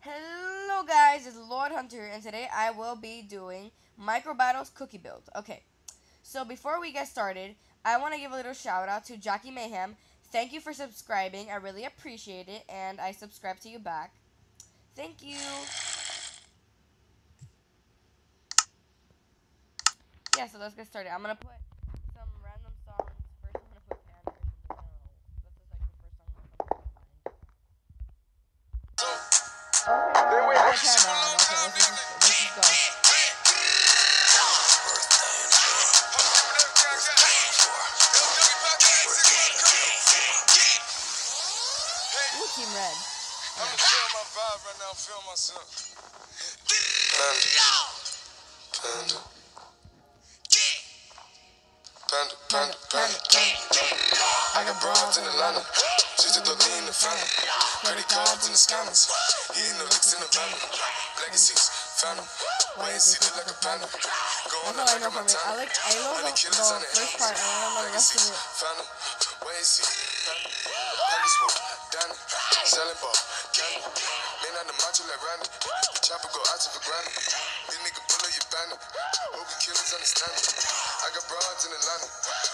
Hello guys, it's Lord Hunter, and today I will be doing Micro Battles Cookie Build. Okay, so before we get started, I want to give a little shout out to Jackie Mayhem. Thank you for subscribing, I really appreciate it, and I subscribe to you back. Thank you. Yeah, so let's get started. I'm gonna put put Panda on. Okay, let's just, let's just go. Ooh, Team Red. I'ma feel my vibe right now, feel myself. Panda. Panda. Panda, panda, panda, panda. I got broads in Atlanta. She Just to me in the family. Credit cards in the scammers. Eating the licks in the van. Legacies, phantom. Why is look like a panda? Going That's all I out know like a it. I like I love the, killers on the the first part, and I don't know the rest of it. Phantom. Why is? Panda. Panda. Danny. Selling ball. Candy. Man on the macho like Randy. The chopper go out to for granted. This nigga pull up your bandit. Hope you killers understand it. I got broads in Atlanta.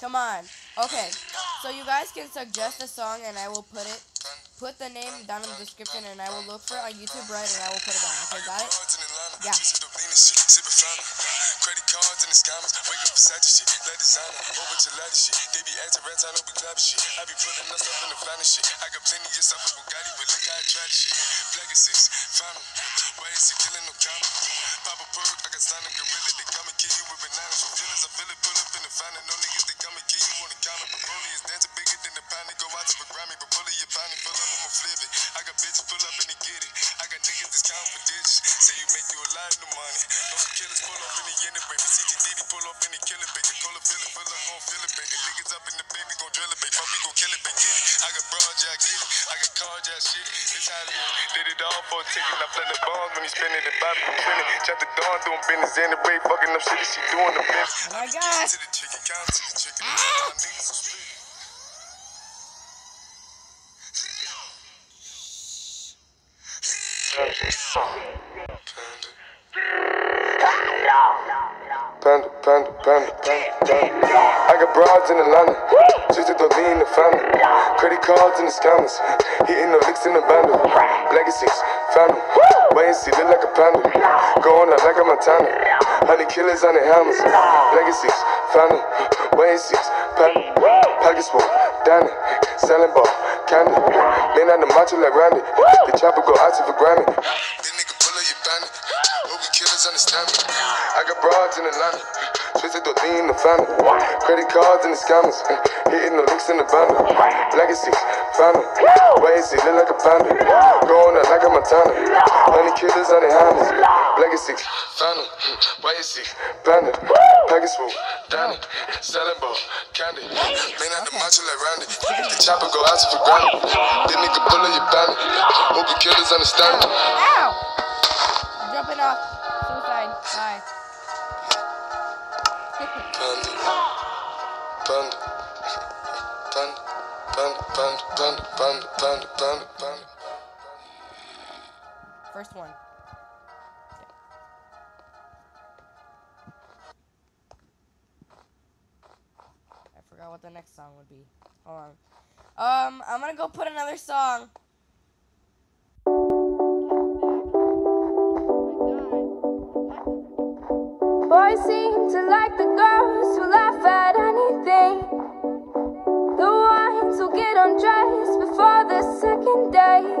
Come on. Okay, so you guys can suggest a song, and I will put it, put the name down in the description, and I will look for it on YouTube, right, and I will put it down. Okay, got it? Yeah. Cards and the scammers. Wake up beside your shit. Like designer. Whole bunch of shit. They be acting rats, I don't be shit. I be pulling us stuff in the finest shit. I got plenty of stuff with Bugatti, but look how I try this shit. Black is. Phantom. Why is he killing no comma? Pop a perk. I got signed a gorilla. They come and kill you with bananas. For feelings, I feel it. Pull up in the finest. No niggas, they come and kill you on the counter. But Broly is dancing bigger than the. Go out to the Grammy. But pull it, your. Pull up, I'ma flip it. I got bitches pull up and they get it. I got niggas that's counting for digits. Say you make you a lot of money. No killers pull up in the end, baby. CGD pull up in the killer, baby. Cola fill it, fill up, gon' fill it, baby. Niggas up in the baby, gon' drill it, baby. Fuck, we gon' kill it, baby. Get it. I got broad, yeah, I get it. I got car, yeah, shit it. This how I live. Did it all for a ticket. I play the bombs when he spinning it, Bobby spinning. Chop the dawn, doing business. in the Ray fucking up shit, she doing the business. Oh my God. To the chicken, count to the chicken. My niggas are split. Panda, panda, panda, panda. I got broads in Atlanta. Just to be in the family. Credit cards and the scammers. Hitting the licks in the bundle. Legacies, phantom. Why is he look like a panda? Going out like a Montana. Honey killers on the hammers. Legacies, phantom. Is he panda? Package swoop, Danny. Selling ball, candy. Man on the macho like Randy. The chopper go out to for Grammy. This nigga pull up your bandit. Hope killers understand me. I got broads in Atlanta. Twisted the in the family. Credit cards and the scammers. Hitting the licks in the bundle. Legacy, phantom. Why is he look like a panda? Going out like a Montana. Honey killers on the hammers. Legacy, phantom. Why is he panda? Package swoop, Danny. Selling ball, candy. Man out the macho like Randy. The chopper go out for granted. This nigga pull up your bandit. Hope you killers understand me. Ow! Jumping off. Suicide. Bye. First one. I forgot what the next song would be. Hold on. Um, I'm gonna go put another song. Boys seem to like the girls who laugh at anything. The ones who get undressed before the second date.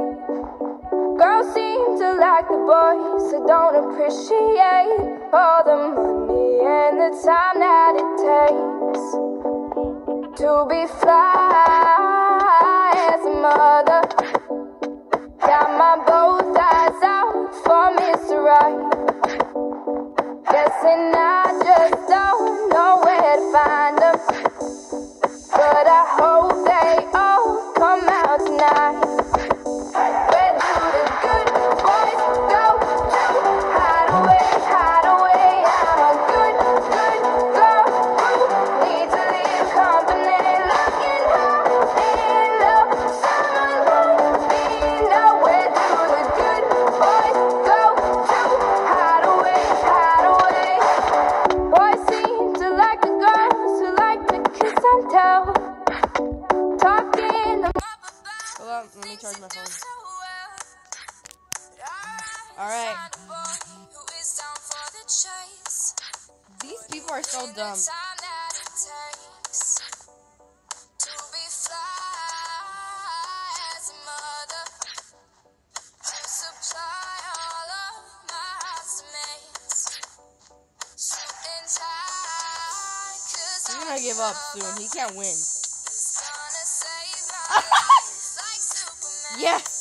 Girls seem to like the boys who don't appreciate all the money and the time that it takes to be fly as a mother. Got my boat All people are so dumb. He's gonna give up soon. He can't win. Yes.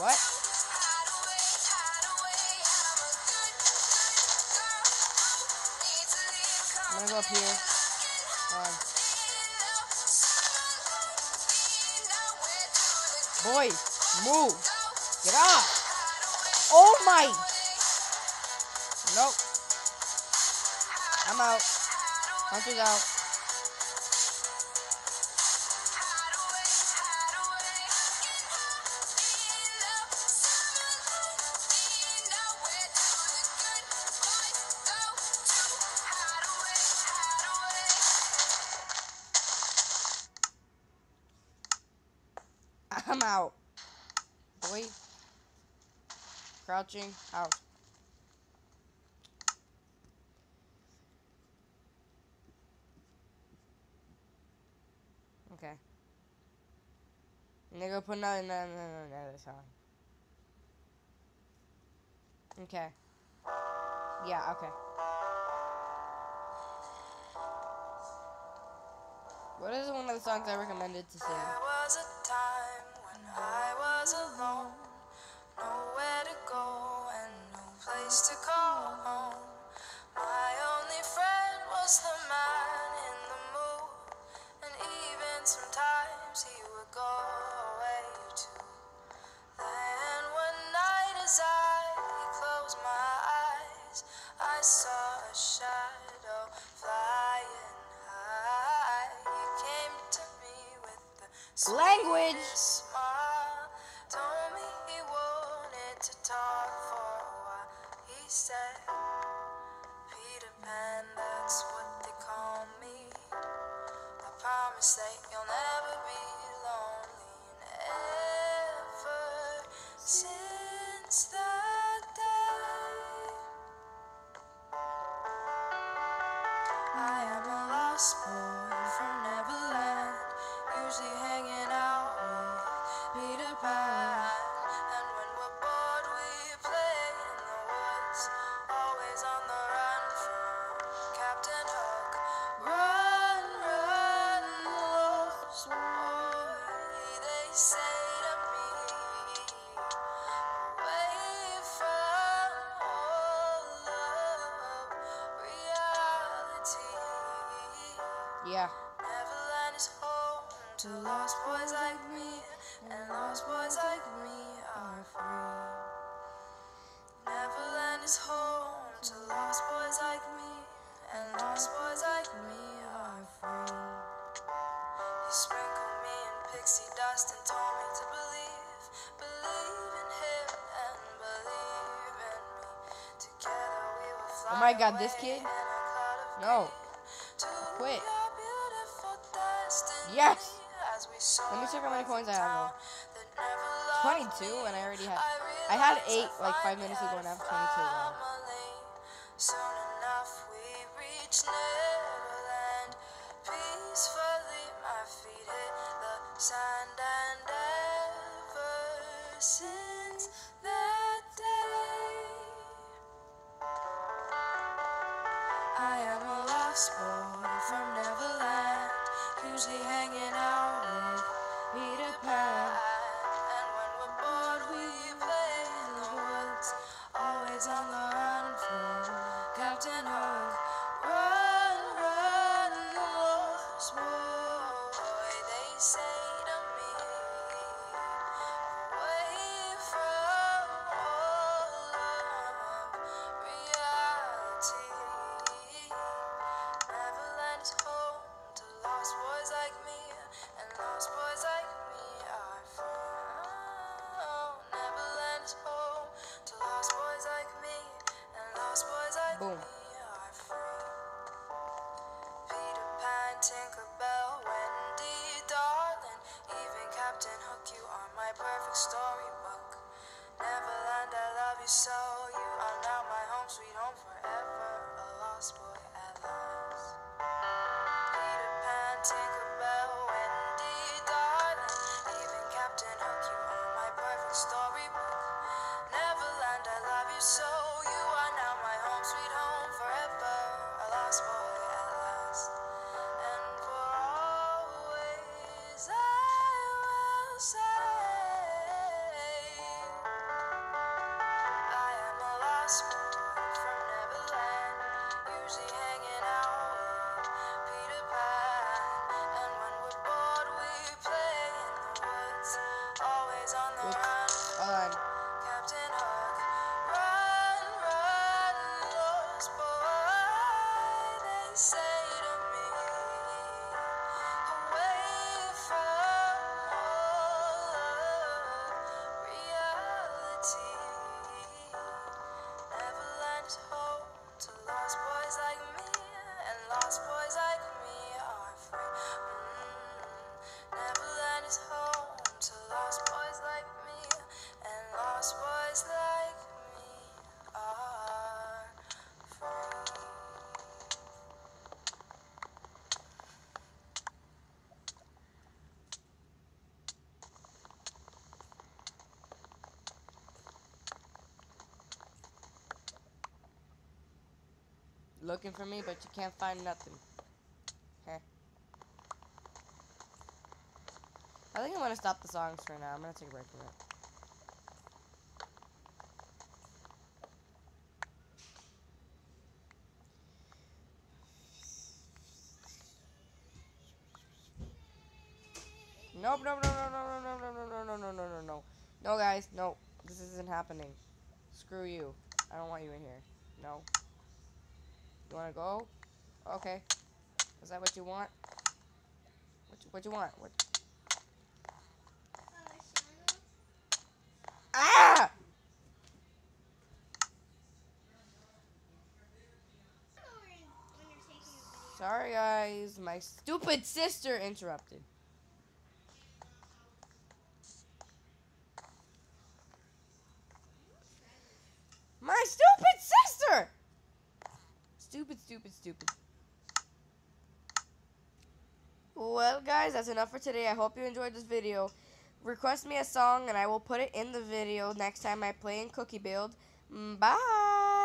What? I'm gonna go up here. Um, boy, move. Get off. Oh my. Nope. I'm out. Hunter's out. I'm out. Boy. Crouching out. Okay. Go put another, no, no, no, no, that's fine. Okay. Yeah, okay. What is one of the songs I recommended to sing? Place to call home. My only friend was the man in the moon, and even sometimes he would go away too. Then one night, as I closed my eyes, I saw a shadow flying high. He came to me with the Language. Promise you'll never be lonely. And ever since that day, I am a lost boy Yeah. Neverland is home to lost boys like me, and lost boys like me are free. Neverland is home to lost pixie dust and told me to believe, believe in him and believe in me. Together we will fly Oh my God, this kid? in a cloud of No. Quit. your beautiful destiny Yes. as we soar Let me check how many coins I have. down though. that never loved 22, and I already had. I had eight like five minutes ago, and I have 22 now. Usually Looking for me, but you can't find nothing. Heh. I think I'm gonna stop the songs for now. I'm gonna take a break from it. Nope, no, no, no, no, no, no, no, no, no, no, no, no, no. No, guys, no. This isn't happening. Screw you. I don't want you in here. No. You wanna go? Okay. Is that what you want? What you, what you want? What? Ah! Sorry, guys. My stupid sister interrupted. My stupid! Stupid, stupid, stupid. Well, guys, that's enough for today. I hope you enjoyed this video. Request me a song, and I will put it in the video next time I play in Cookie Build. Mm, Bye!